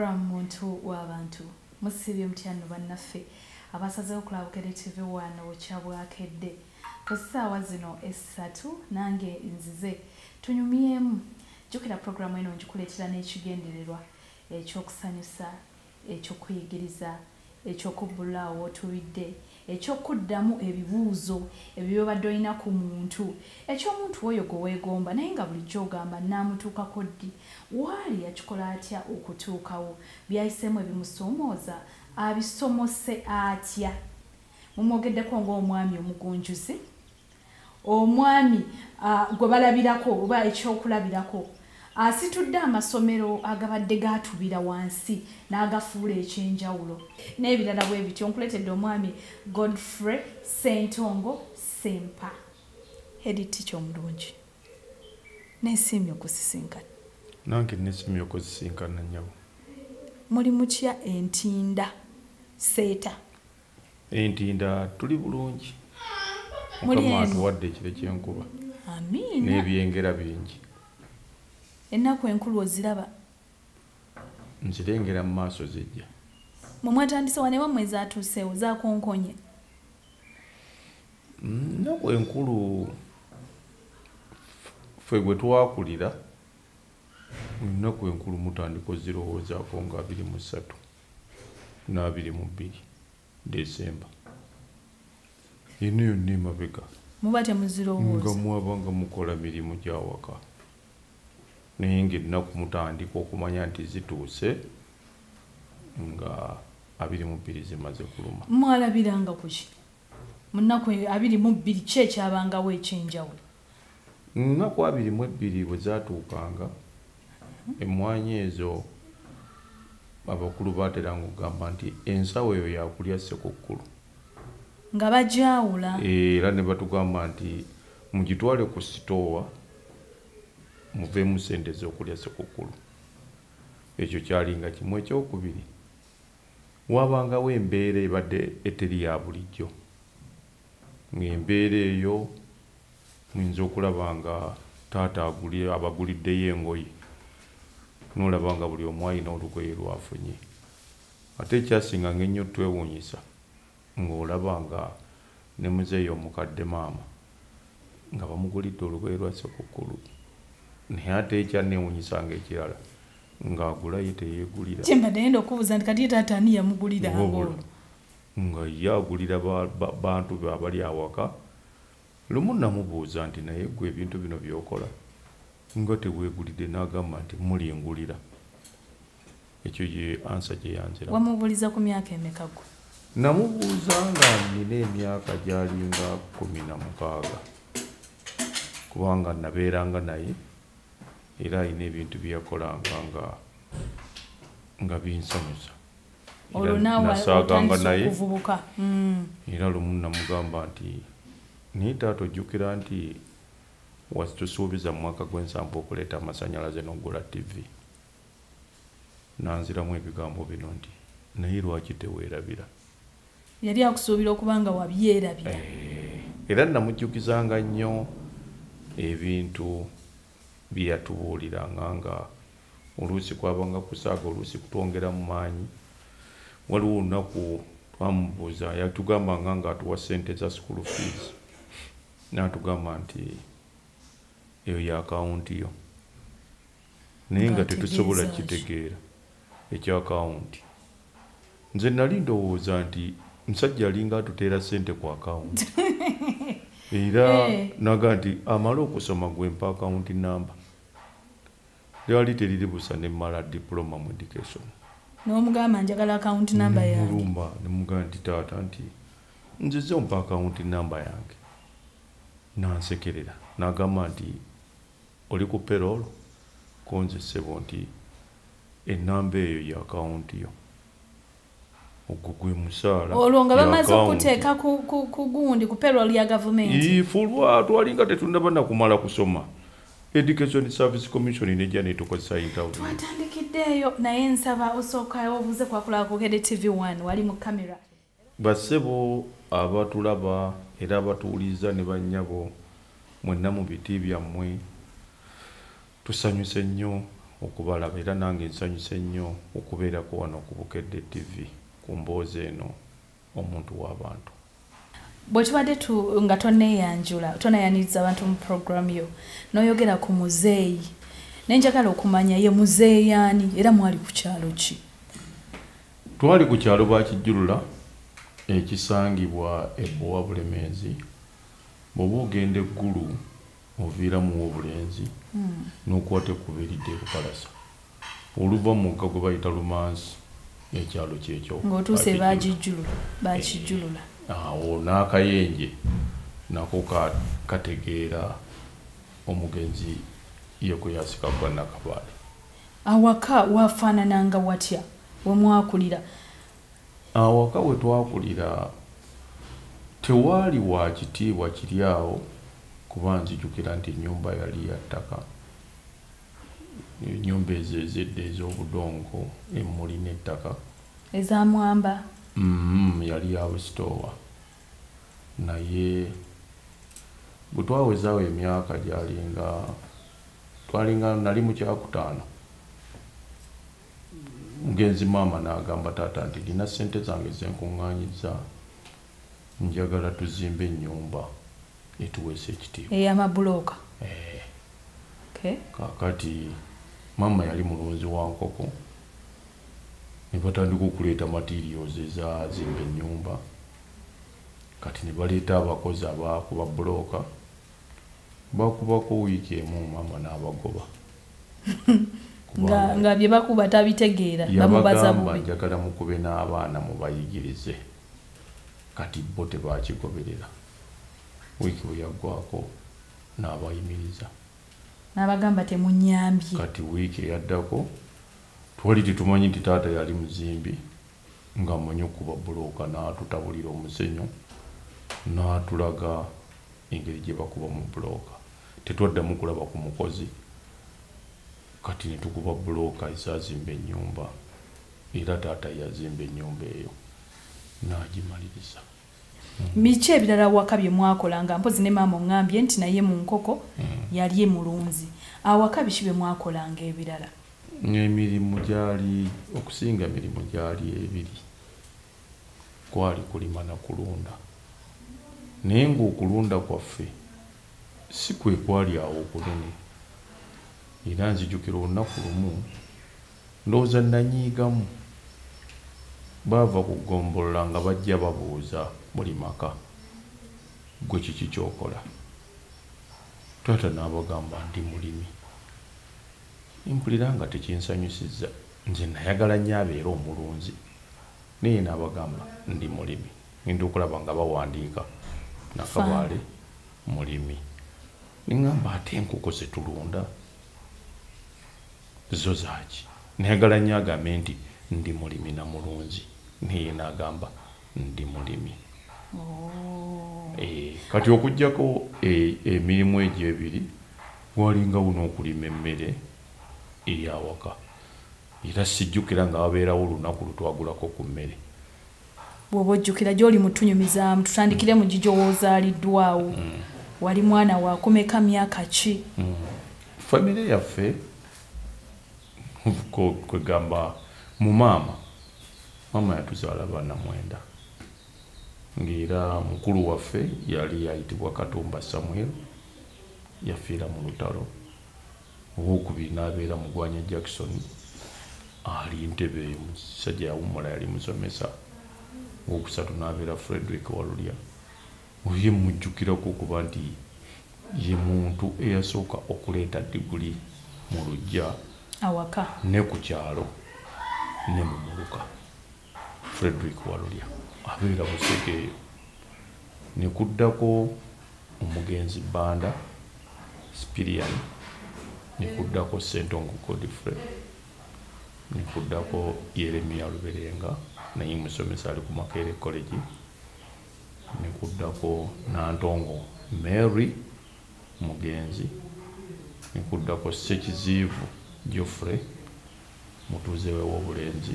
program muntu w'abantu. Musibye mutyanno bannaffe abasazeho okulabukere tv wano kyabwakedde ku ssaawa zino essatu nange nzize tunyumyemu. Jjukira puroguramu eno ngikuleetera n'ekigendererwa ekyokusanyusa ekyokuyigiriza ekyokubbulaawo otubidde ekyokuddamu ebibuuzo ebyo byobadde olina ku muntu. Ekyomuntu oyo gwe weegomba naye nga bulijjo ogamba naamutuukako ddi waali yakikola atya okutuukawo byayiseemu ebimusoomooza abisomose atya? Mumwogeddeko ngaomwami omugunjuzi? Omwami gwe balabirako oba ekyokulabirako? Asitudde amasomero agabadde gatubira wansi n'agafuula ekyenjawulo. N'ebirala bwe bityo nkuleetedde omwami godfrey sentongo sempa. Editi kyomulungi. Nesiimye okusisinkana nange nesimye okuzisinkana nyabo muli mutya entinda seeta. Entinda tuli bulungi. Mukama atuwadde ekire kyenkuba amiina. N'ebyengera bingi. Ennaku enkulu oziraba? Nzirengera mu maaso zijja. Mwe mwatandise wane wammwe ezatuuseewo zakonkonye nnaku enkulu ffe gwe twakulira ennaku enkulu mutandika ozirowoozaako nga abiri mu ssatu n'abiri mu bbiri desemba eno yonna emabega. Muba nga temuzirowooza mwaba nga mukola mirimu gya waka naye ngaennaku mutandika okumanya nti zituuse nga abiri mu bbiri zimaze kuluma. Mwalabiranga kuki mu nnaku abiri mu bbiri ki ekyabangawo ekyenjawulo? Nnaku abiri mu ebbiri bwe zaatuukanga emmwanyi ezo abakulu baateranga okugamba nti ensawo eyo yakulya sekukkulu nga bajawula era ne batugamba nti mugitwale ku sitoowa muveemu sente z'okulya sekukkulu ekyo kyalinga kimu ekyokubiri. Wabangawo embeera ebadde eteri ya bulijjo. Ng'embeera eyo muyinza okulaba nga taata aguli abaguliddeyo engoye nolaba nga buli omu alina olugoye lwafunye. Ate ekyasinga nga ennyo twewuunyisa ng'olaba nga ne muzeeyi omukadde maama nga bamugulidde olugoye lwa sekukkulu naye ate ekyanneewuunyisanga ekirala ng'agulayo teyeegulira. Kyembadde yenda okubuuza nti kati ye taata ani yamugulira ng'olwo nga ye agulira ba- ba- bantu be abali awaka. Lumu namubuuza nti naye gwe ebintu bino byokola nga teweegulidde n'agamba nti mulingulira ekyo ye ansa gye yanzira wamubuuliza ku myaka emeka gwe namubuuza nga nina emyaka gyalinga kumi na mukaaga. Kubanga nabeeranga naye era alina ebintu byeyakolanga nga nga binsanyusa. Nasaaganga naye okuvubuka. Mm. era lumu namugamba nti naye taata ojjukira nti wasitusuubiza mu mwaka gw'ensambu okuleeta amasanyalaze n'oggula tv nanziramu ebigambo bino nti naye lwaki teweerabira? Yali akusuubira okuba nga wabyerabira. Eh, era namujjukizanga nnyo ebintu bye yatubuuliranga nga oluusi kwabanga kusaaga oluusi kutwongera mu maanyi. Waliwo olunaku twamubuuza yatugambanga nga atuwa sente za school fees. N'atugamba nti eyo ya akawunti yo naye nga tetusobola ki? kitegeera ekya akawunti nze nali ndowooza nti musajja alinga atuteera sente ku akawunti era naga nti amale okusoma gwempa akawunti namba lyali teriri busa nemmala diploma mu education n'omugamba njagala akawunti namba yange mulumba nemugamba nti taata nti nzize ompa akawunti namba yange nansekerera nagamba nti oli ku perolo konzesebo nti enamba eyo ya akawunti yo. Ogwo gwe musaala olwo nga ya bamaze okuteeka ku- ku ku gundi ku perol ya gavumenti ifulwa twalinga tetundaba nakumala kusoma. Education service commission nejja netukozesa interview twatandikiddeeyo naye nsaba osookayo obuuze kwakulakukede tv 1 wali mu kamera bassebo abatulaba era abatuwuliza ne bannyabo mwenna mu biti byammwe tusanyuse nnyo okubalaba era nange nsanyuse nnyo okubeerako wano ku bukedde tv ku mboozi eno omuntu w'abantu. Bwe tubadde tu- nga toneeyanjula toneeyaniriza abantu mu puroguramu yo n'oyogera ku muzeeyi naye njagala okumanya ye muzeeyi ani era mwali ku kyalo ki? Twali ku kyalo bakijjulula ekisangibwa ebbowa bulemeezi. Bw'oba ogenda eggulu oviiramu obulenzi n'okwata ekubeeridde ekukalasa oluva mu mugga gwe bayita lumansi ekyalo kyekyo ng'otuuse bagijjulula bakijjulula awo n'akayenje nako ka- kategeera omugenzi ye gwe yasika gwa nakabaale awaka waafaanananga watya? We mwakulira? Awaka we twakulira tewaali wa kitiibwa kiri awo kuba nzijukira nti ennyumba yali ya ttaka. Ennyumba ezo ezedde ez'obudongo emmuli n'ettaka. Ezamwamba mm, yali ya busitoowa naye bwe twawezaawo emyaka gyalinga twalinga nali mu kyakutaano. Mugenzi maama n'agamba taata nti lina ssente zange zenkuŋŋaanyiza njagala tuzimbe ennyumba etuweesa ekitiibwa ey'amabulooka Eh, okay. kaakati maama yali mulunzi wa nkoko. Ne batandika okuleeta materials ezazimba ennyumba. Kati ne baleeta abakozi abakuba bulooka bakubako wiiki emu maama n'abagoba. Nga, bye bakuba tabitegeera bamubaza bubi njagala mukube n'abaana mubayigirize. Kati bo tebakigoberera wiiki bwe yaggwako n'abayimiriza. N'abagamba temunyambye kati wiiki eyaddako twali tetumanyi nti taata yali muzimbi nga amanyi okuba bulooka n'atutabulira omusenyu n'atulaga engeri gye bakuba mu bulooka tetwaddamu kulaba ku mukozi kati ne tukuba bulooka ezazimba ennyumba era taata yazimba ennyumba eyo n'agimaliriza miki ebirala waka bye mwakolanga mpozi ne maama oŋŋambye nti naye mu nkoko yali emulunzi. Awaka biki bye mwakolanga ebirala? Emirimu gyali okusinga emirimu gyali ebiri. Kwali kulima na kulunda. Naye ng'okulunda kwaffe si kwe kwali awo okunene. Era nzijukira olunaku lumu ndowooza nanyiigamu. Baava ku ggombolola nga bajja babuuza buli maka gwe kiki kyokola? Taata n'abagamba ndi mulimi. Mpulira nga tekinsanyusizza nze nayagala nnyo abeera omulunzi. Naye n'abagamba ndi mulimi. Ngenda okulaba nga bawandiika. Nakabaale mulimi. Neŋŋamba ate enkoko zetulunda zo zaaki nayagala nnyo agambe nti ndi mulimi na mulunzi. Naye n'agamba ndi mulimi. Eh, kati okugjako eh, emirimu egyo ebiri walingawo n'okulima emmere eyawaka. Era sijjukira nga wabeerawo olunaku lutwagulako ku mmere. Bw'oba ojjukira gy'oli mutunyumizaamu tutandikire mu gigyo woozaaliddwawo wali mwana wakomeka myaka ki? Famire yaffe kwegamba mu maama maama yatuzaala baana mwenda ng'era mukulu waffe yali ayitibwa katumba samuel yafiira mu lutalo. Owokubiri n'abeera mugwanya jackson ali ntebe musajja yawummula yali musomesa. Owokusatu n'abeera frederick walulya oye mujjukirako okuba nti ye muntu eyasooka okuleeta diguli mu lujja awaka. ne ku kyalo ne mu muluka. Frederick walulya abeera busege eyo. Ne kuddako omugenzi banda spirian ne kuddako sentongo godfrey ne kuddako yeremiya luberenga naye musomesa ali ku makerere college ne kuddako nantongo mary mugenzi ne kuddako sekiziivu geoffrey mutuuze we w'obulenzi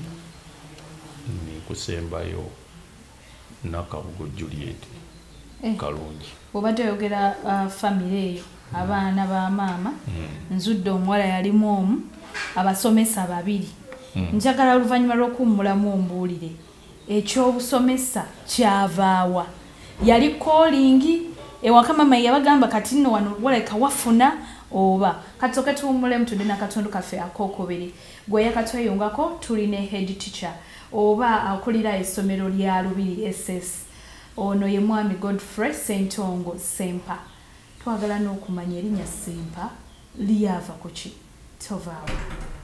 ne kusembayo nakabugo juliet Eh. kalungi. bwobadde oyogera uh, famire eyo abaana ba maama nzudde omuwala yalimu omu abasomesa babiri. Njagala oluvannyuma lw'okuwummulamu ombuulire ekyobusomesa kyavaawa. Yali kolingi ewaka mama yabagamba kati nno wano waleka wafuna oba? Katusooke tuwummulemu tudde nakatundu kaffe akookubiri gwe yakatweyungako tuli ne head teacher oba akulira essomero lya lubiri ss ono ye mwami godfrey sentongo sempa. Twagala n'okumanya erinnya sempa lyava ku ki? Tovaawo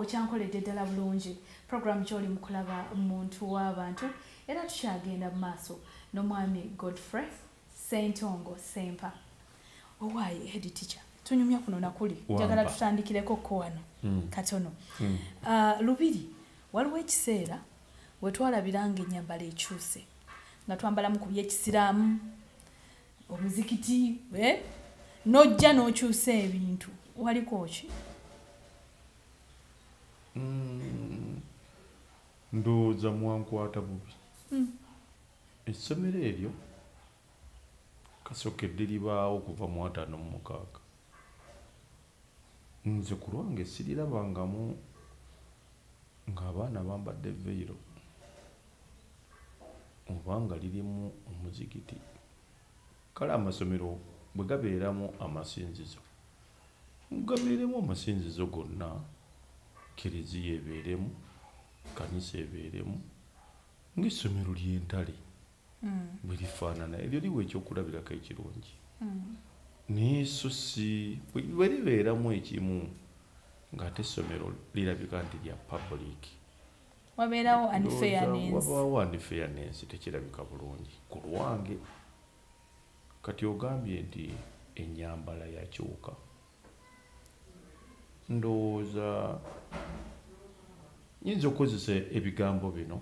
okyankoledde ddala bulungi. Puroguramu gy'oli mu kulaba muntu w'abantu era tukyagenda mu maaso n'omwami godfrey sentongo sempa. Owaayi head teacher tunyumya kuno nakuli. Njagala tutandikireko ko wano Mm. katono. Mm. Ah, lubiri waliwo ekiseera we twalabiranga ennyambala ekyuse nga twambalamu ku byekisiraamu omuzikiti eh? n'ojja n'okyusa ebintu. Waliko ki ndowooza mwankwata bubi. Mm. essomero eryo kasookedde libaawo kuva mu ataano mu mukaaga. Nze ku lwange sirirabangamu ng'abaana bambadde veiro obanga lirimu omuzikiti kale amasomero bwe gabeeramu amasinzizo. Gabeeremu amasinzizo gonna kiriziya ebeeremu kanisa ebeeremu ng'essomero ly'entale Mm, bwe lifaanana. Eryo liwa ekyokulabirako ekirungi. Mm. naye so si bwe libeeramu ekimu ng'ate essomero lirabika nti lya public. Wabeerawo unfairness unfairness tekirabika bulungi. Ku lwange kati ogambye nti ennyambala yakyuka ndowooza nyinza okukozesa ebigambo bino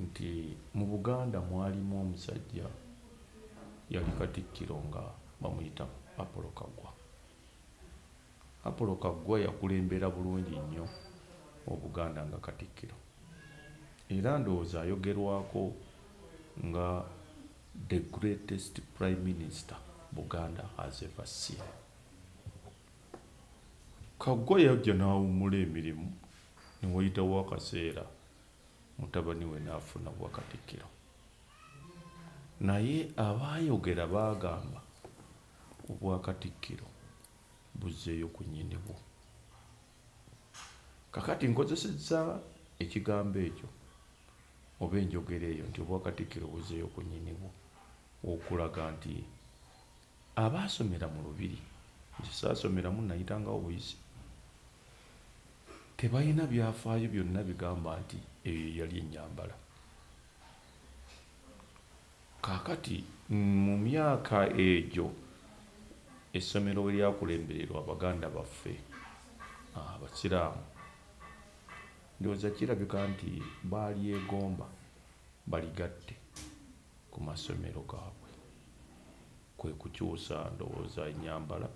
nti mu buganda mwalimu omusajja yali katikkiro nga bamuyita apolo kaggwa apolo kaggwa yakulembera bulungi nnyo obuganda nga katikkiro. Era ndowooza ayogerwako nga the greatest prime minister buganda has ever seen kaggwa yajja n'awummula emirimu newayitawo akaseera mutabani we n'afuna bwakatikkiro naye abaayogera baagamba obwakatikkiro buzzeeyo ku nnyinibwo kakati nkozesezza ekigambo ekyo oba enjogera eyo nti obwakatikkiro buzzeeyo ku nnyinibwo okulaga nti abaasomera mu lubiri nti saasomeramu nayitangawo buyisi tebalina byafaayo byonna bigamba nti eyo yali ennyambala. Kaakati mu myaka egyo essomero we lyakulembererwa abaganda baffe abasiraamu ndowooza kirabika nti baalyegomba baligatte ku masomero gaabwe. Kwe kukyusa ndowooza ennyambala.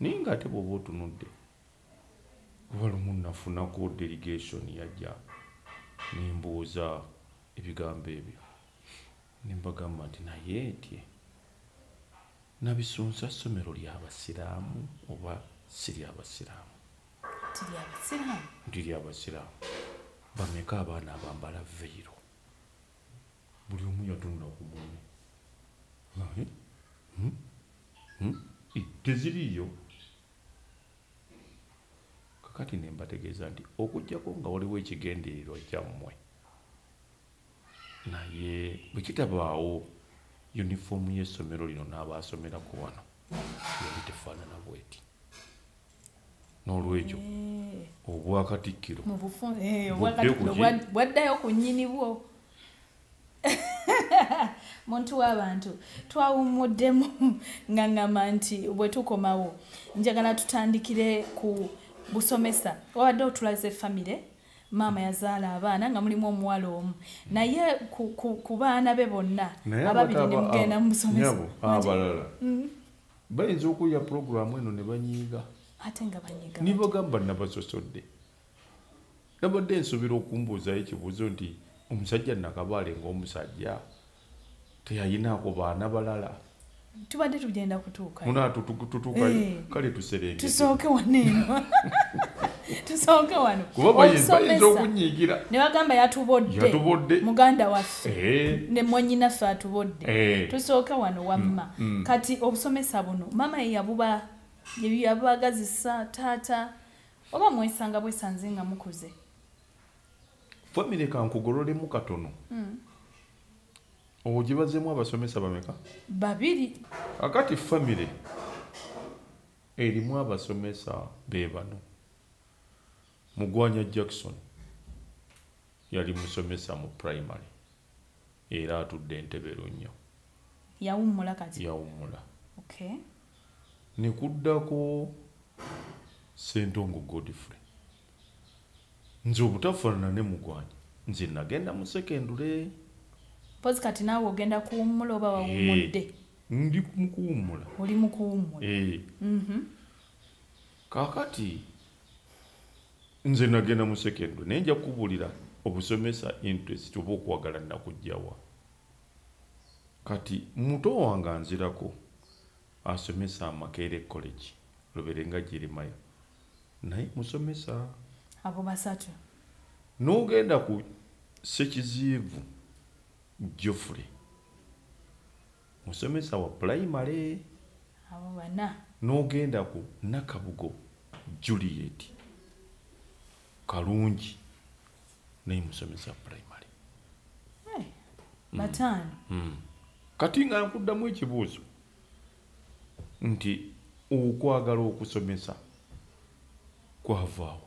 Naye ngaate bw'oba otunudde kuba lumu nafunako delegation yajja nembuuza ebigambo ebyo. Nembagamba nti naye etye nabisunsa ssomero lyabasiraamu oba si lyabasiraamu tiri abasiraamu? Ndi lyabasiraamu bameka abaana abambala veiro buli omu yatunula ku munne? Hmm? Hmm? Eh, teziriiyo kakati ne mbategeeza nti okugjako nga waliwo ekigendererwa kyammwe naye bwe kitabaawo yunifoomu y'essomero lino n'abaasomeraku wano yali tefaanana bweti. N'olwekyo Eh, obwakatikkiro eh, bwaddayo ku nnyini bwo. Muntu w'abantu twawummuddemu ngaŋŋama nti bwe tukomawo njagala tutandikire ku busomesa. Wabadde otulaze famire maama yazaala abaana nga mulimu omuwala omu. Naye ku, baana be bonna ababiri abata- ne mugenda aba- mumusomesa nyabo abalala. Bayinza okulya puroguramu eno ne banyiiga? Ate nga banyiga nibagamba nabasosodde nabadde nsobera okumbuuzayo ekibuuzo nti omusajja nakabaale ngaomusajja teyayinaako baana balala tubadde tugenda kutuuka. Munatututukayo Eh. kale tuserengete tusooke wano eno. Tusooke wano. Kuba bayinza bayinza okunyiigira. Ne bagamba yatubodde. Yatubodde. muganda waffe. Eh, ne mwannyinaffe atubodde. Eh. tusooke wano wamma. Mm. kati obusomesa buno mama ye yabuba yabubagazisa taata oba mwesanga bwesanze nga mukuze? Famire kankugololemu katono ogibazemu abasomesa bameka? Babiri. Akati famire erimu abasomesa be bano. Mugwanya jackson. Yali musomesa mu primary. Era atudde entebero nnyo. Yawummula kati? Yawummula. Okay. ne kuddako sentongo godfrey. Nze obutafaanana ne mugwanya nze nagenda mu sekendule pozi kati naawe ogenda kuwummula oba wawummudde? Ndi mukuwummula oli mu kuwummula? Eh, Mhm. kaakati nze nagenda mu sekendule naye nja kubuulira obusomesa interest oba okwagala nakugjawa kati muto wange anzirako asomesa amakeere college luberenga jeremaya naye musomesa abo basatu. n'ogenda ku sekiziivu jofule musomesa wa primary? Abo bana. N'ogenda ku nakabugo juliet. Kalungi. Naye musomesa primary. Eh, bataano mm. kati nga nkuddamu ekibuuzo nti okwagala okusomesa kwavaawo.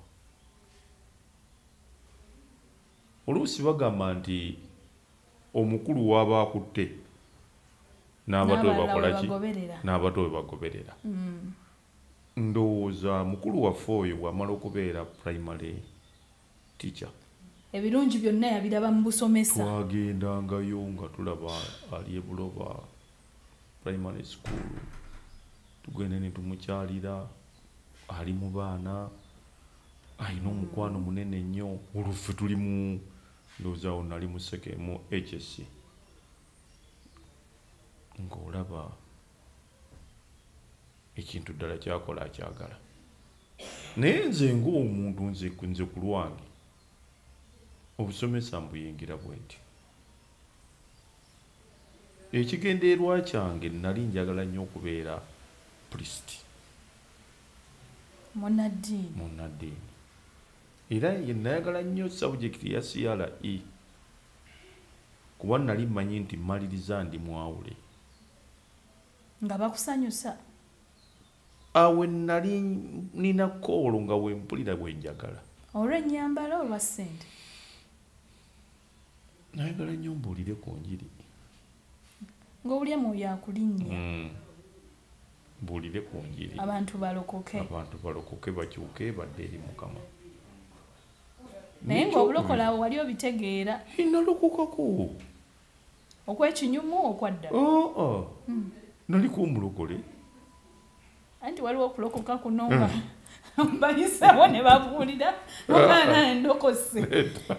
Oluusi bagamba nti omukulu waaba akutte n'abato we N'abalala bakola we ki? bagoberera. n'abato we bagoberera. Ndowooza mukulu waffe oyo bwamala okubeera primary teacher ebirungi byonna yabiraba mu busomesa. twagendangayo nga tulaba ali ebuloba primary school tugende ne tumukyalira ali mu baana alina omukwano munene nnyo oluffe tuli mu ndowoozawo nali mu seke mu hs ng'olaba ekintu ddala kyakola akyagala. Naye nze ng'omuntu nze ku lwange obusomesa mbuyingira bwe nti ekigendeerwa kyange nali njagala nnyo okubeera pulisiti munaddiini munnaddiini era ye nayagala nnyo sabujekiti ya CRE kuba nali mmanyi nti mmaliriza ndi mwawule. Nga bakusanyusa. Awe nali nina koolo nga wempulira bwe njagala. Olw'ennyambala olwa ssente? Nayagala nnyo mbuulire ku njiri. Ng'owulya mwoyo akulinnya Mm. mbuulire ku njiri. Abantu balokoke. Abantu balokoke bakyuke badde eri mukama naye ng'obulokola awo wali obitegeera. Nalokokako okwekinyumu okwadda aa naliko omulokole anti waliwo okulokoka kuno nga bayisawo ne babuulira. Mukaana endokose.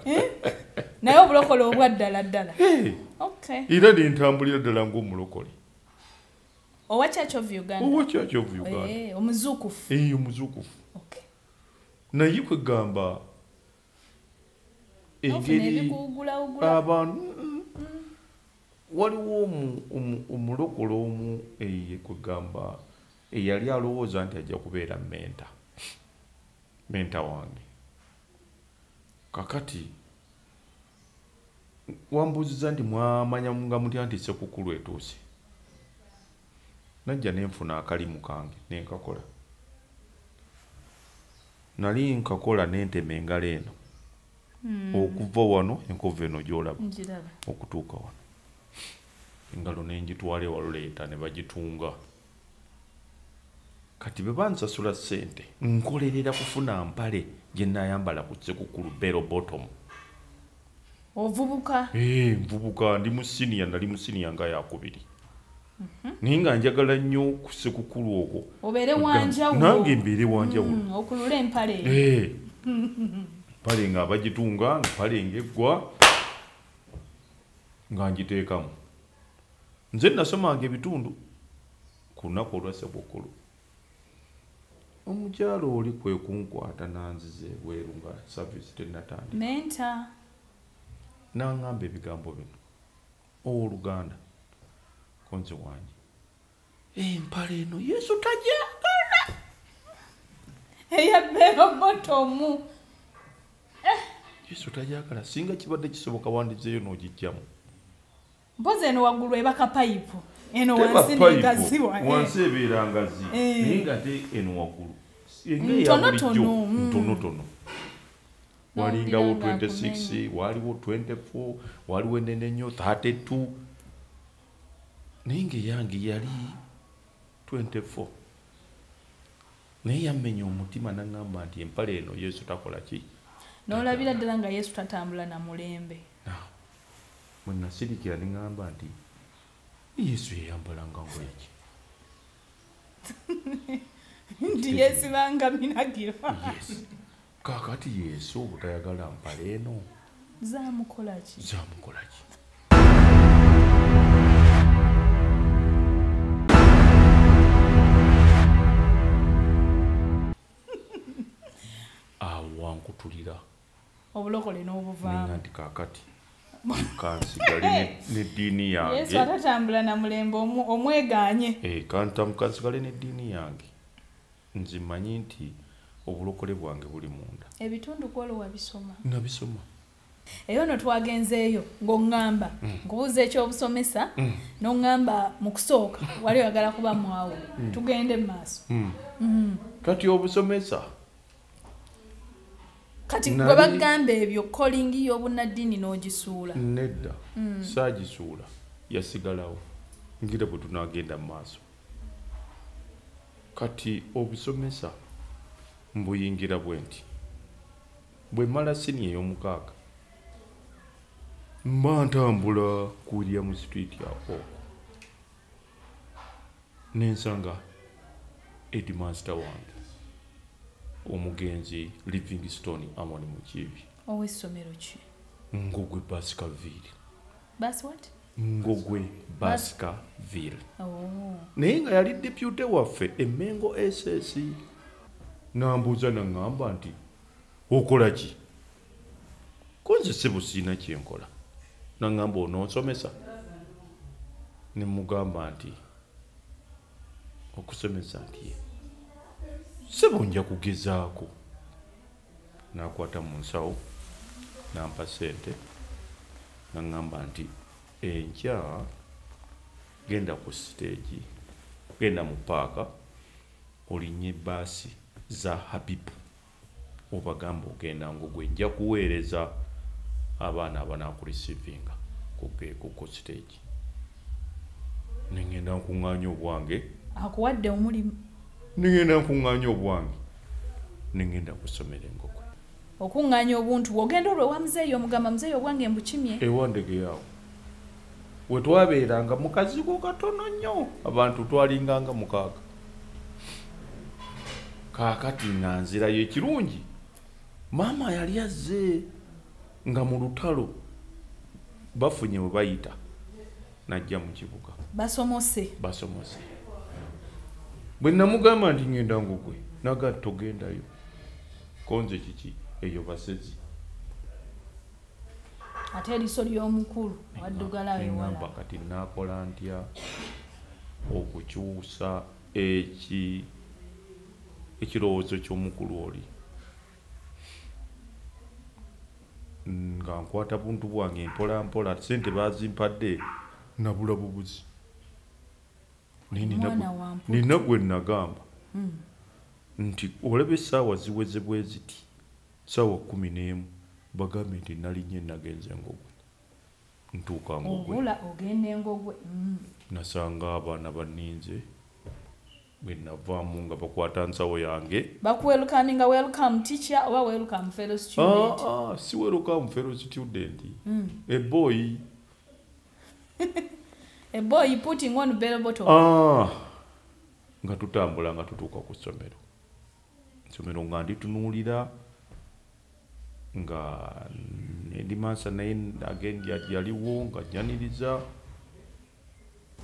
Eh? naye obulokola obwa ddala ddala. Era nentambulira ddala ngaomulokole owa church of uganda? Owakyaki of uganda. Eh, omuzuukufu Okay. naye kwegamba engeri abantu. Waliwo omu- omu- omulokole omu kwegamba eyali alowooza nti ajja kubeera menta menta wange. Kakati wambuuziza nti mwamanya nga mutya nti sekukulu etuuse? Najja nenfuna akalimu kange nenkakola nali nkakola nentema engalo eno okuva wano enkova eno gyolaba. Okutuuka wano. Engalo nenjitwala ewaluleeta ne bagitunga. Kati bwe bansasula ssente nkolerera kufuna mpale gye nayambala ku sekukulu bero bottom. Ovubuka? Eh, nvubuka ndi mu siniya nali mu siniya nga yakubiri naye nga njagala nnyo ku sekukulu okwo. Obeere wanjawulo nange mbeere wanjawulo Mm, okulula empale eyo Eh, mpale nga mpale ngaeggwa nga ngiteekamu nze nasomanga ebitundu ku lunaku olwa sebukulu omukyalo oli kwe kunkwata nanziza ebweru nga savisi tenatandika menta. Naŋŋamba ebigambo bino. Owooluganda konze wange. Empala eno yesu tajagala eyabeera botomu yesu tajagala singa kibadde kisoboka wandizeeyo n'ogijjamu mpozi eno waggulu ebaka payipu eno wansi payipu, negaziwa eh. wansi ebeera ngazi. Eh. naye nga te eno waggulu. Enga Mm, eya tonotono, bulijjo, mm. ntonotono. Walingawo N'owulira nga 26 waliwo 24 waliwo enene nnyo 32 naye ngaeyange yali 24 naye yammenya omutima naŋŋamba nti empale eno yesu takola ki n'olabira ddala nga yesu tatambula na mulembe. Mwe nasirikira neŋŋamba nti yesu yeyambalanga ngoyeki nti yeesibanga minagiro. Kakati yesu obutayagala mpale eno. Zamukola ki? Zamukola ki? Awo wankutulira obulokole n'obuvaamu nti kakati kansigale ne- n'eddiini yesu yange. Atatambula na mulembe omweganye. Eh, kansigale n'eddiini yange. Nze mmanyi nti obulokole bwange buli munda. Ebitundu kwolo wabisoma? Nabisoma. Eyo no twagenzeeyo ng'oŋŋamba. Nkubuuza ekyobusomesa n'oŋŋamba mu kusooka wali oyagala kuba mwawo tugende mu maaso Mm. kati obusomesa kati bwe bagamba ebyo kolingi y'obunaddiini n'ogisuula. Nedda. Saagisuula. Yasigalawo. Ngira bwe tunagenda mu maaso. Kati obusomesa mbuyingira bwe nti bwe mala sini ey'omukaaga mba ntambula ku william street awo nensanga edmaster wange omugenzi livingstone amoni mukiibi ow'essomero ki? Ngogwe baskerville. Basi what? Ngogwe baskerville. Oh. naye nga yali depute waffe emengo ss nambuuza naŋŋamba nti okola ki? Konze sebo siina kyenkola. Naŋŋamba onoonsomesa ne mugamba nti okusomesa nti ye sebo nja kugezaako. Nakwata mu nsawo nampa sente naŋŋamba nti enkya genda ku siteegi genda mu paaka olinnya ebbaasi za habibu obagamba ogenda ngogwe nja kuweereza abaana abanakurisivinga ku siteegi nengenda nkuŋŋaanya obwange. Akuwadde omulimu nengenda nkuŋŋaanya obwange nengenda kusomera engogwe okuŋŋaanya obuntu bw'ogenda olwo ewa muzeeyi omugamba muzeeyi obwange mbukimye ewandegeyawo wetwabeeranga mu kazigo katono nnyo abantu twalinganga mukaaga kaakati nga nzirayo ekirungi maama yali azze nga mu lutalo. Bafunye we bayita najja mu kibuga. Basomose. Basomose bwe namugamba nti ngenda ngugwe naga togendayo. Konze kiki? Eyo basezi. Ate eriiso ly'omukulu waddugala Neŋŋamba ewala kati naakola ntya? Okukyusa eki ekirowoozo ky'omukulu oli? Nga nkwata buntu bwange mpola mpola sente bazimpadde nabula bubuzi nina gwe- nagamba nti olaba essaawa ziweze bwe ziti saawa kumi n'emu bagambe nti nalinye nagenze engogwe ntuuka ngogwe obula ogenda engogwe. Mm. nasanga abaana baninze bwe navaamu nga bakwata nsawo yange. Bakuwelkaminga welcome teacher oba welcome fellow student. Ah, ah, si welcome fellow student. Mm. a boy putting on bell bottle. Ah, nga tutambula nga tutuuka ku ssomero. Ssomero nga nditunuulira nga nendimansa naye agenda yaliwo nga janiriza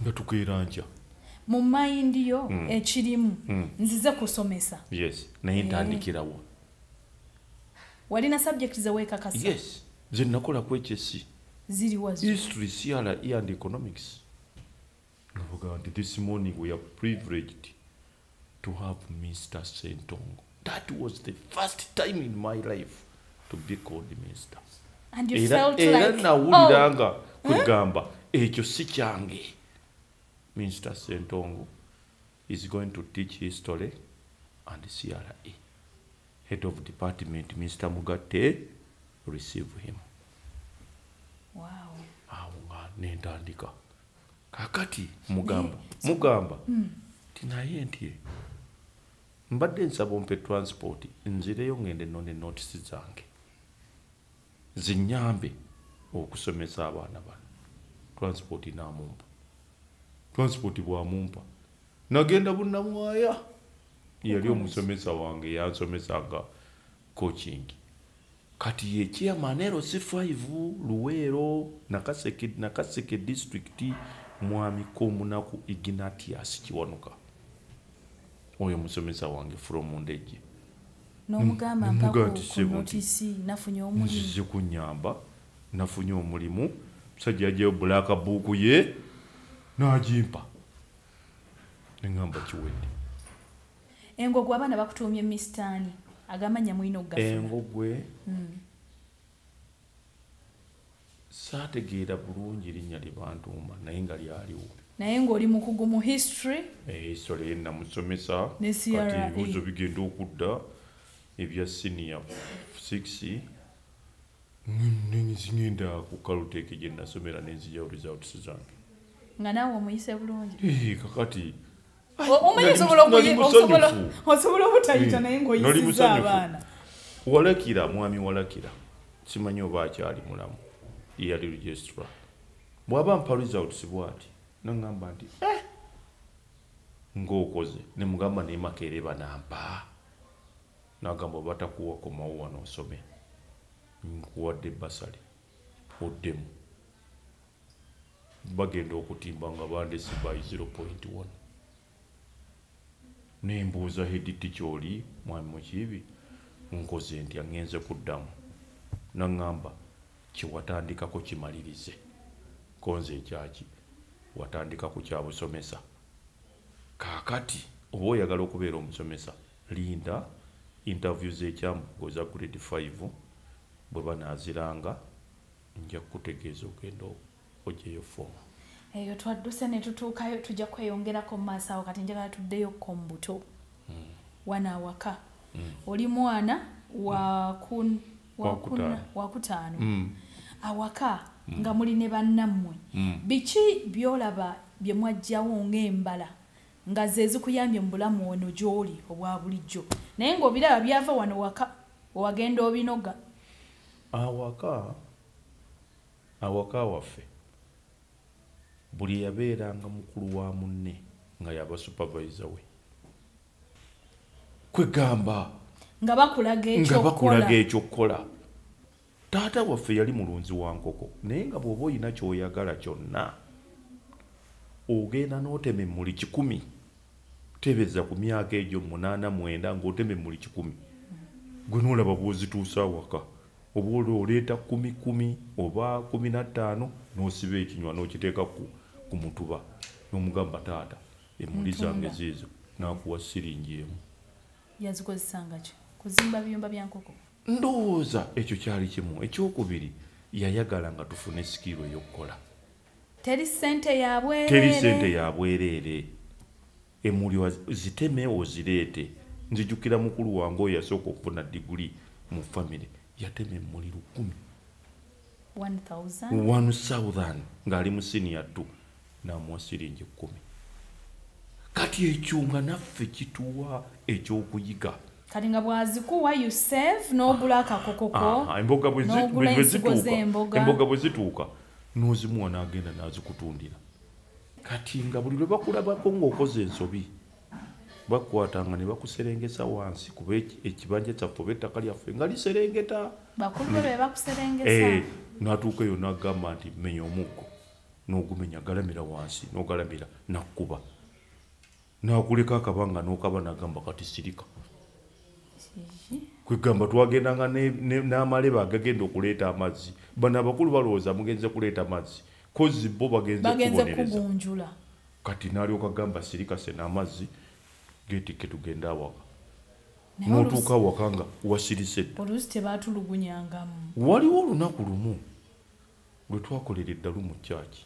nga tukeera nkya. Mu mind yo Mm. ekirimu Mm. nzize kusomesa. Yes naye Eh. ntandikirawo walina subject zeweekakasa yes ze nakola kwekesi ziri wazo. History CRE and economics navuga nti this morning we are privileged to have Mr. Sentongo that was the first time in my life to be called Mr. and you era nawulira nga kwegamba ekyo si kyange Mr. Sentongo is going to teach history and CRE head of department Mr. Mugatte receive him wow. awo nga nentandika kakati mugamba. Mugamba. Ti naye nti mbadde nsaba ompe transport nzireyo ngende none notisi zange. Zinyambe okusomesa abaana bano. Transport namumpa. Transport bwamumpa. Nagenda bunamwaya yali omusomesa wange yansomesanga coaching. Kati ye chairman LC5 Luweero Nakaseke Nakaseke district mwami komunaku Ignatius Kiwanuka. Oyo musomesa wange from Ndeje n'omugamba Mm, mpaka muga nti ku seventy. notisi nafunye omulimu. nzize kunyamba nafunye omulimu. Musajja yajayo bulaka buuku ye n'agimpa. Neŋŋamba kiwedde engogo abaana bakutuumye mistani agamanya mulina okugafuna engogwe? Mm. Saategeera bulungi linnya lye bantuuma naye nga lyaliwo. Naye ng'oli mukugu mu history esole ye namusomesa kati ebibuuzo bigenda okudda ebya siniya 6 zingenda ku kaluteeke gye nasomera nenzija results zange nga naawe omuyise bulungi. Eh, kakati. Omanyi osobola obutayita Eh, naye ng'oyisiza abaana. Walakira mwami walakira. Simanyi oba akyali mulamu yali registra bw'aba mpa results bwati naŋŋamba nti "Eh, ng'okoze nemugamba naye makeere banampa nagamba oba takuwa komawo wano osome nkuwadde basale oddemu. Bagenda okutimba nga bandesi by 0.1 nembuuza hediti kyoli mwami mukiibi nkoze ntya ŋŋenze kuddamu. Naŋŋamba kyewatandikako kimalirize. Konze ekyaki? Watandika ku kya busomesa. Kaakati oba oyagala okubeera omusomesa linda interview z'ekyambugo za grade 5 bwe banaaziranga nja kukutegeeza ogenda ogyeyo fomu eyo twadduse ne tutuukayo tujja kweyongerako mu maaso awo kati njagala tuddeyokko mu buto. Wano awaka oli mwana wakuna- Wakutaano. Mm. awaka nga muli ne bannammwe Mm. biki byolaba bye mwajjawo ng'embala nga ze zikuyambye mu bulamu ono gy'oli obwa bulijjo naye ng'obiraba byava wano waka owagenda obinoga awaka awaka waffe buli yabeeranga mukulu wa munne nga yaba supervisor we kwegamba nga bakulaga ekyokukola taata waffe yali mulunzi wa nkoko naye nga bw'oba olina kyoyagala kyonna ogenda n'otema emmuli kikumi. Tebeza ku myaka egyo munaana mwenda ng'otema emmuli kikumi. Gwe noolaba bw'ozituusa awaka oba oli oleeta kumi kumi oba kumi na ttaano n'osiba ekinywa n'okiteeka ku, mutuba. N'omugamba taata emmuli zange ziizo n'akuwa siringi emu. Yazikozesanga ki kuzimba biyumba bya nkoko. Ndowooza ekyo kyali kimu ekyokubiri yayagala nga tufune sikiiro ey'okukola. Teri ssente yabwe teri sente ya bwereere. Emuli ziteme ozireete. Nzijukira mukulu wange oyo yasooka okufuna diguli mu famire yatema emmuli lukumi. 1000 one southern ng'ali mu siniya two n'amuwa siringi kkumi. Kati ekyo nga naffe kituwa ekyokuyiga kati nga bwazikuwa you save n'ogula akakokoko Ah, bwe zi- n'ogula ensigo z'emboga. emboga bwe zituuka n'ozimuwa n'agenda n'azikutundira. Kati nga buli lwe bakulabako ng'okoze ensobi bakwatanga ne bakuserengesa wansi kuba eki- ekibanja kyaffe oba ettaka lyaffe nga liserengeta. Bakulu be be Eh, bakuserengesa n'atuuka eyo n'agamba nti menya omuggo n'ogumenya galamira wansi n'ogalamira nakkuba. N'akuleka akabanga n'okaba n'agamba kati sirika kwegamba twagendanga n'amalebe agagenda okuleeta amazzi. Bano abakulu balowooza mugenze kuleeta mazzi kozi bo bagenze kugunjula. Kati n'alyoka gamba sirikase n'amazzi geetikke tugende awaka. N'otuuka awaka nga wasirise. Dda oluusi tebaatulugunyangamu waliwo olunaku lumu lwe twakolera eddalu mu kyaki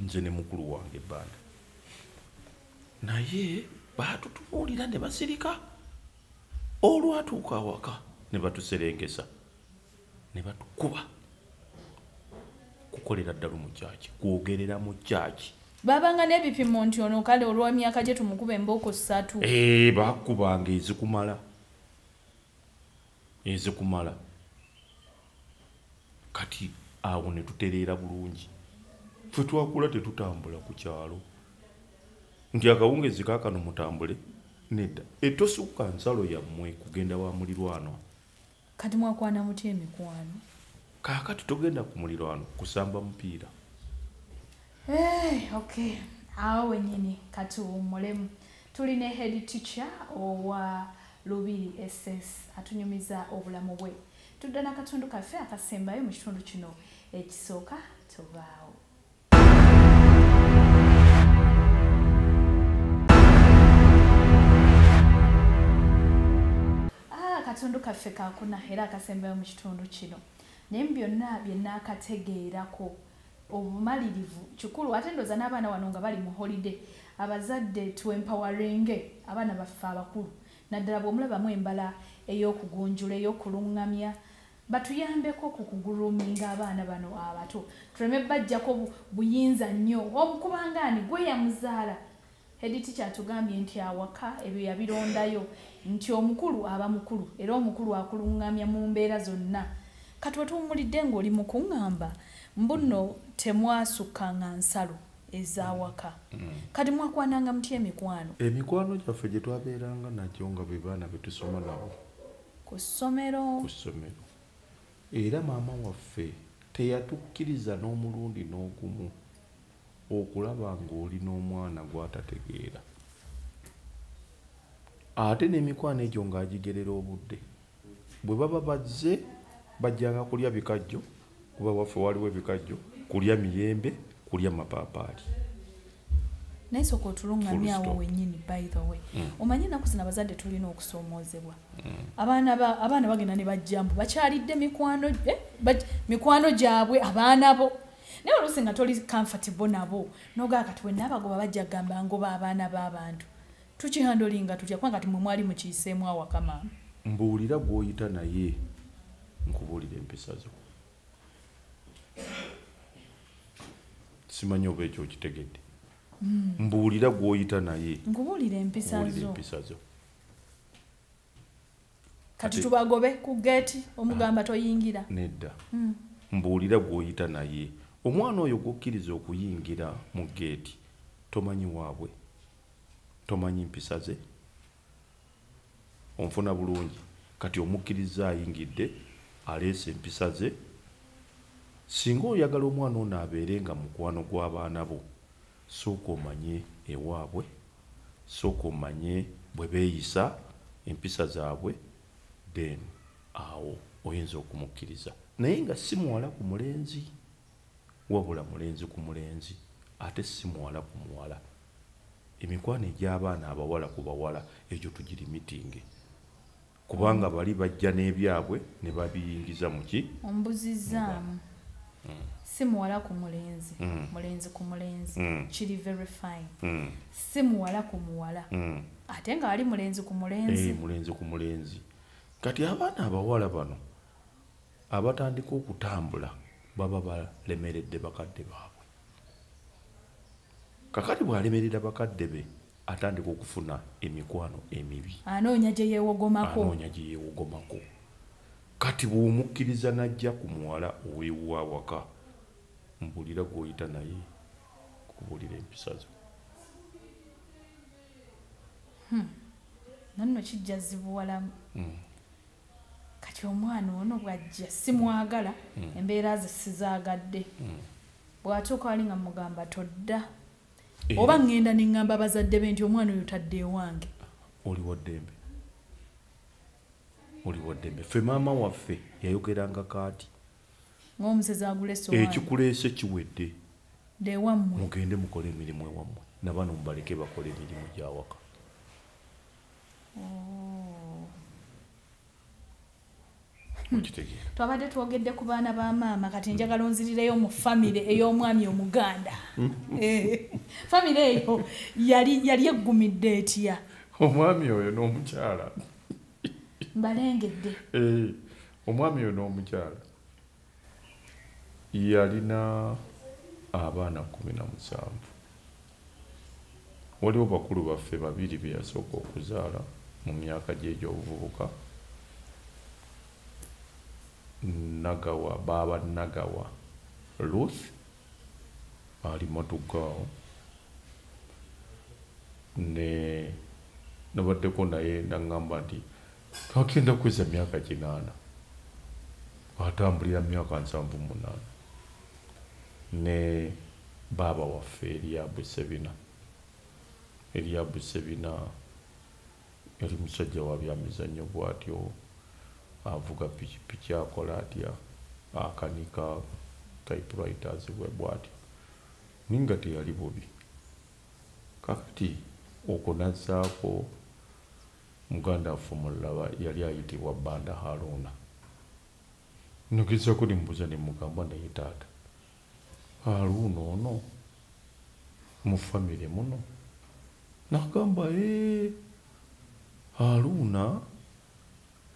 nze ne mukulu wange ebbanda naye baatutunuulira ne basirika olwatuuka awaka. Ne batuserengesa. Ne batukuba. Kukolera ddalu mu kyaki kwogerera mu kyaki babanga n'ebipimo nti ono kale olw'emyaka gye tumukuba embooko ssatu. Eh, bakubanga ezikumala. Ezikumala. Kati awo ne tutereera bulungi. Ffe twakula tetutambula ku kyalo. Nti akawungezi kaakano mutambule nedda. Etosukka nsalo yammwe kugenda wa mulirwano kati mwakwana mutya emikwano? Kaakati togenda ku mulirwano kusamba mupiira. Hey, okay awo wenyini katuwummulemu tulina head teacher owa lubiri ss atunyumiza obulamu bwe. Tudda n'akatundu kaffe akasembayo mu kitundu kino ekisooka tubaawo akatundu kaffe kakuna era akasembayo mu kitundu kino. Naye mu byonna bye naakategeerako obumalirivu kikulu ate ndooza n'abaana wano nga bali mu holiday abazadde twempawaringe abaana baffe abakulu. Naddala bw'omulabamu embala ey'okugunjula ey'okuluŋŋamya batuyambeko ku kuguruminga abaana bano abato. Tuleme bajjako bu- buyinza nnyo. Omukubangaani gwe yamuzaala. Hediti kyatugambye nti awaka ebyo yabirondayo nti omukulu aba mukulu era omukulu akuluŋŋamya mu mbeera zonna. Kati wetuwumulidde ng'oli mu kuŋŋamba mbuno temwasukkanga nsalo ezawaka kati mwakwananga mutya emikwano? Emikwano gyaffe gye twabeeranga nagyo nga be baana betusoma nabo. Ku ssomero? Ku ssomero. Era maama waffe teyatukkiriza n'omulundi n'ogumu okulaba ng'oli n'omwana gw'atategeera ate n'emikwano egyo ng'agigerera obudde. Bwe baba bazze bajjanga kulya bikajjo kuba waffe waliwo ebikajjo kulya miyembe kulya mapaapaali. Naye soka otuluŋŋamyawo Full stop. wennyini by the way. Mm. omanye ennaku zino abazadde tulina okusoomoozebwa abaana ba- abaana bagenda ne bajjambu bakyalidde mikwano eh, mikwano gyabwe abaana bo. Naye oluusi nga toli comfortable nabo nogaa kati wenna abagoba bajja kugamba ngoba abaana b'abantu tukihandolinga tutya kubanga timwe mwali mukiyiseemu awaka maama mbuulira gw'oyita naye nkubuulira empisa zo. Simanyi oba ekyo okitegedde. Mbuulira gw'oyita naye nkubuulira empisa zo. kati tubagobe ku geeti omugamba toyingira. Nedda. Mm. mbuulira gw'oyita naye. Omwana oyo gwokkiriza okuyingira mu geeti tomanyi waabwe tomanyi mpisa ze onfuna bulungi. Kati omukkiriza ayingidde aleese empisa ze singa oyagala omwana ono abeere nga mukwano gw'abaana bo sooka omanye ewaabwe sooka omanye bwe beeyisa empisa zaabwe then awo oyinza okumukkiriza. Naye nga si muwala ku mulenzi wabula mulenzi ku mulenzi ate si muwala ku muwala emikwano egy'abaana abawala ku bawala egyo tugirimitinge kubanga bali bajja n'ebyabwe ne babiyingiza mu ki? Ombuzizaamu si muwala ku mulenzi. Mm. mulenzi ku mulenzi. Mm. kiri very fine. Mm, si muwala ku muwala. Mm. ate nga wali mulenzi ku mulenzi. Eh, mulenzi ku mulenzi. Kati abaana abawala bano abatandika okutambula baba balemeredde bakadde baabwe kakati bw'alemerera bakadde be atandika okufuna emikwano emibi. Anoonya gye yeewogomako. Anoonya gye yeewogomako. Kati bw'omukkiriza najja ku muwala oweewuwa waka mbulira gw'oyita naye kubuulira empisa zo. Nanno kijja zibuwalamu Mm. kati omwana ono bw'ajja simwagala Mm. embeera ze sizaagadde bw'atuuka wali nga mugamba todda oba ŋŋenda ne ŋŋamba abazadde be nti omwana oyo tadde ewange. Oli wa ddembe oli wa ddembe ffe maama waffe yayogeranga kaati. Ng'omusezi agula ekikuleese kiwedde. Dewammwe mugende mukole emirimu ewammwe. Nabano mubaleke bakole emirimu gyawaka Oh. okitegeera twabadde twogedde ku baana ba maama kati njagala onzirireyo mu famire ey'omwami omuganda. Eh, famire eyo yali yali eggumidde etya? Omwami oyo n'omukyala. Mbalengedde. Eh, omwami oyo n'omukyala yalina abaana kumi na musanvu. Waliwo bakulu baffe babiri be yasooka okuzaala mu myaka gye egy'obuvubuka nagawa baaba nagawa ruth ali matugaawo ne nabaddeko naye naŋŋamba nti twagenda kweza myaka kinaana atambulira myaka nsanvu munaana. Ne baaba waffe eriyabu sebina eriyabu sebina yali musajja wa byamizannyo bwatyo avuga pikipiki akola atya akanika typewriters bwe bwatyo naye nga teyali bubi. Kakati okwo nazzaako muganda waffe omulala yali ayitibwa banda haruna. Nogezako nembuuza nemugamba naye taata haruna ono? Mu famire muno? Nagamba ee haruna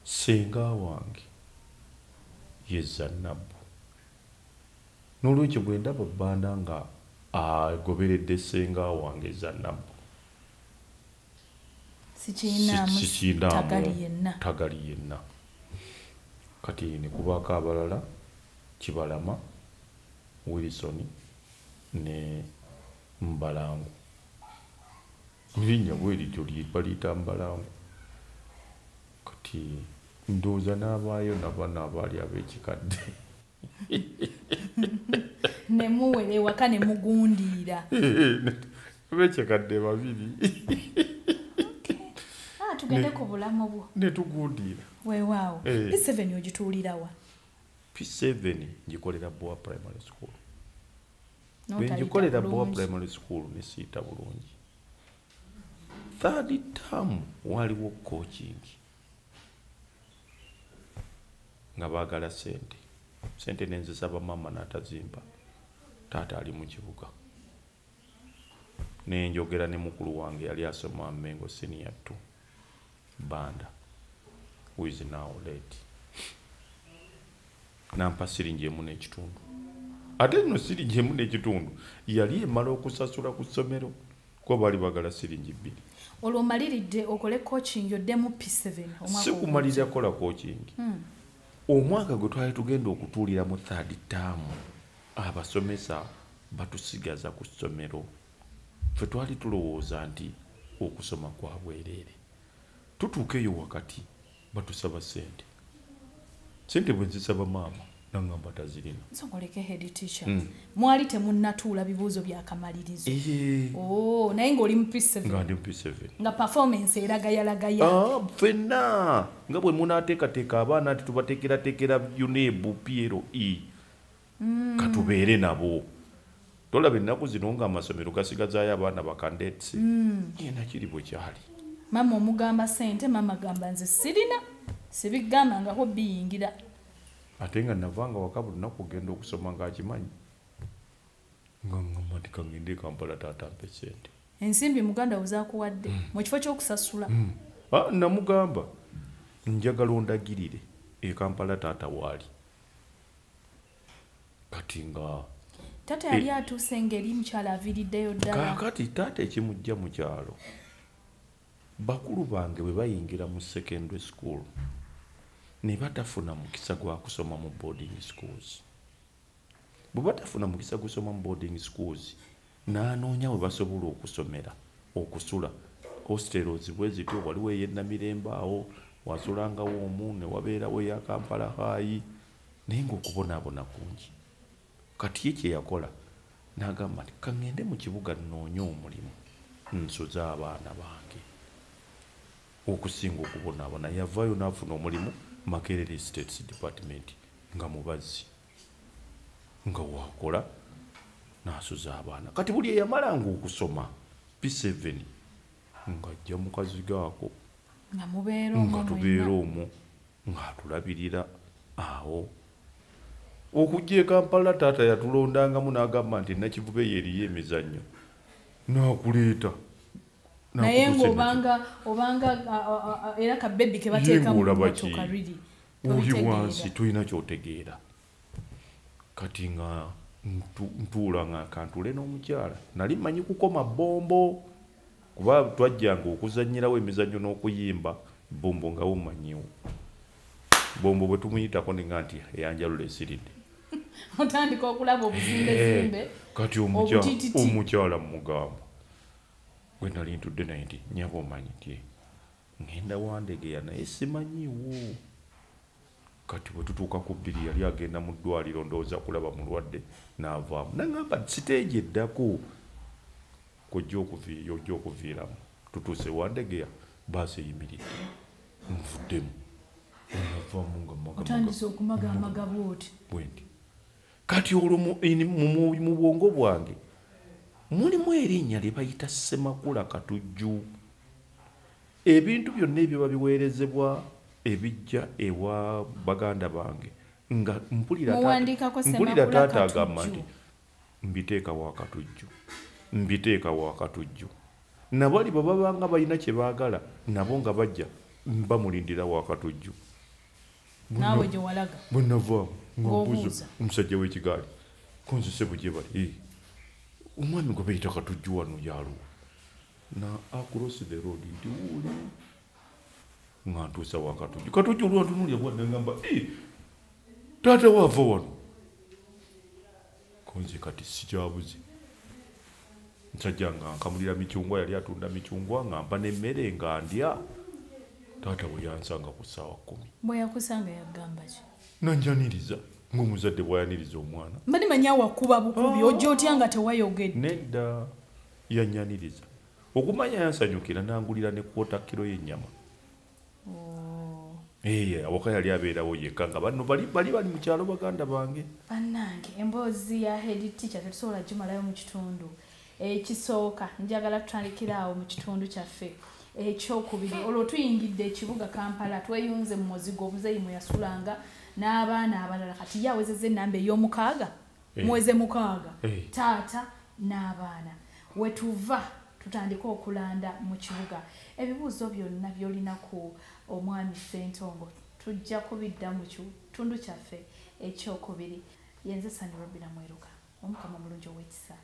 senga wange ye zannabbu n'olwekyo bwe ndaba bbanda nga agoberedde senga wange zannabbu sikiinaamu sikiinaamu tagali yenna. kati ne kubaako abalala kibalama wilson ne mbalangu. Linnya bwe lityo li- baliyita mbalangu. Kati ndowooza n'abaayo nabana abaali ab'ekikadde nemuwera ewaka ne mugundiira. Ab'ekikadde babiri. Ah, tugende ku bulamu bwo. ne tugundiira. Weewaawo Eh. p7 ogituulirawa p7 ngikolera boa primary school. Boa bulungi. primary school ne siita bulungi. Third term waliwo coaching nga baagala sente sente nenzisaba maama n'atazimba. Taata ali mu kibuga. Nenjogera ne mukulu wange yali asoma mengo senior t banda is now late. Nampa siringi emu n'ekitundu. Ate nno siringi emu n'ekitundu yali emala okusasula ku ssomero kuba baali bagala siringi bbiri. Olwo omaliridde okole coaching oddemu p7 omwaka si ogujja. kumalirira kola coaching. Omwaka gwe twali tugenda okutuulira mu third taamu abasomesa batusigaza ku ssomero. Ffe twali tulowooza nti okusoma kwa bwereere. Tutuuka eyo wakati batusaba sente sente bwe nzisaba maama naŋŋamba tazirina nsongoleke head teacher. Mm. mwali temunnatuula bibuuzo byakamalirizo oh, naye ng'oli mu p7 nga ndi mu P7 nga performance eragayalagaya Ah, ffenna. Nga bwe munaateekateeka abaana nti tubateekerateekera unebu pre katubeere nabo. Tolaba ennaku zino nga amasomero gasigazaayo abaana bakandetse yena kiri bwe kyali. Maama omugamba sente maama gamba nze sirina. Sibigambangako biyingira ate nga navanga waka buli lunaku ogenda okusoma ngaakimanyi nga ngamba nti kangende kampala taata mpe sente ensimbi muganda wo zaakuwadde mu kifo ky'okusasula. Ah, namugamba njagala ondagirire e kampala taata waali kati nga taata yali atuuse ngeri mukyala aviiriddeyo ddala. Kaakati taata ekimujja mu kyalo. Bakulu bange bwe bayingira mu secondary school ne batafuna mukisa gwa kusoma mu boarding schools. Bwe batafuna mukisa gusoma mu boarding schools n'anoonya we basobola okusomera okusula. Hostels bwe zityo waliwo eyennamirembe awo wasulangawo omu ne wabeerawo eya kampala haayi naye ng'okubonaabona kungi. Kati ye kye yakola n'agamba nti kaŋŋende mu kibuga nnoonye omulimu nsoze abaana bange. Okusinga okubonaabona yavaayo n'afuna omulimu makerere states department nga mubazzi nga wakola n'asoza abaana. Kati buli eyamalanga okusoma p7 ng'ajja mukazi gaako nga tubeera omwo ng'atulabirira awo. Okujja e kampala taata yatulondangamu n'agamba nti nakivuba eyo eriyo emizannyo n'akuleeta naye ng'obanga obanga era kabebi ke Ye bateeka mu ng'olaba motoka ki? liri oli wansi tolina kyotegeera. Kati nga ntu- ntuula nga kantule n'omukyala nali mmanyi kukoma bombo kuba twajjanga okuzanyirawo emizannyo n'okuyimba bombo nga wumanyiwo bombo bwe tumuyitako ninga nti eyanjalula esiridde otandika okulaba obuzimbezimbe Eh, kati omukyala mugamba gwe nali ntudde naye nti nyaba omanyi nti ngenda wandegeya naye simanyiwo kati bwe tutuuka ku bbiri yali agenda mu ddwaliro ndowooza kulaba mulwadde n'avaamu. Naŋamba siteegi eddako kojja okuvi- yojja okuviiramu. Tutuuse wandegeya baasi eyimiridde. Nvuddemu. Navaamu nga magaga- otandise okumagamaga bwoti bwendi kati olwo mu bwongo bwange mulimu erinnya lye bayita semakula katujju. Ebintu byonna ebyo babiweerezebwa ebijja ewa baganda bange nga mpulira taata- agamba nti mbiteeka wa katujju mbiteeka wa katujju. Nabali bwe babanga balina kye baagala nabo nga bajja bamulindira wa katujju. Bwe navaamu Ng'obuuza. ngabuuza omusajja w'ekigaali konzise bwe gye bali. "Eh, omwami gwe bayita katujju wano yaluwa na across the road nti wuuli nga ntuusa wa katujju katujju olwantunulya "Eh, taata waava wano. Konze kati sikyabuze nsajja nga nkamulira micungwa yali atunda micungwa nga mpa n'emmere nga ndya. Taata bwe yansanga ku ssaawa kkumi. Bwe yakusanga yagamba ki? Nanjaniriza ngaomuzadde bwayaniriza omwana. Mbali manyi awakuba bukubi ojja otya nga tewayogedde? Nedda yanyaniriza. Okumanya yansanyukira nangulira ne kwota kiro y'ennyama. Oh. eye awaka yali abeerawo yekka nga bano bali bali bali mu kyalo baganda bange. Bannange emboozi ya head teacher tetusobola gimalayo mu kitundu. Ekisooka njagala tutandikira awo mu kitundu kyaffe. Ekyokubiri olwo tuyingidde ekibuga kampala tweyunze mu muzigo obuzeyi mwe yasulanga n'abaana abalala. Kati ye awezezza ennamba ey'omukaaga? Eh. muweze mukaaga. Eh. taata n'abaana. Wetuva tutandike okulanda mu kibuga. Ebibuuzo byonna byolina ku omwami fentongo tujja kubidda mu kitundu kyaffe ekyokubiri. Yenze sani robina mweruka omukama omulungi ow'ekisa